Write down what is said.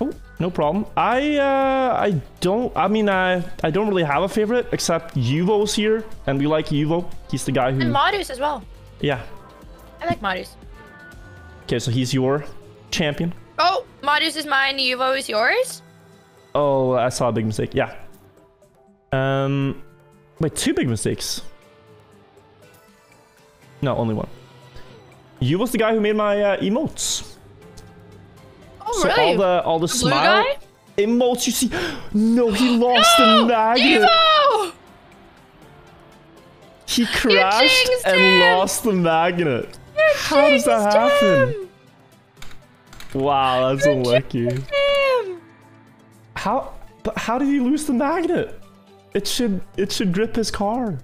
Oh, no problem. I uh, I don't. I mean, I I don't really have a favorite except Yuvo's here, and we like Yuvo. He's the guy who. And Marius as well. yeah. I like Marius. Okay, so he's your champion. Oh, Marius is mine, Yuvo is yours? Oh, I saw a big mistake. Yeah. Um, wait, two big mistakes. No, only one. You was the guy who made my uh, emotes. Oh, so all the all the, The smile emotes you see. No, he lost the magnet. Yuvo! He crashed and him! lost the magnet. How does that happen? him! Wow, that's unlucky. Damn! How? But how did he lose the magnet? It should it should grip his car.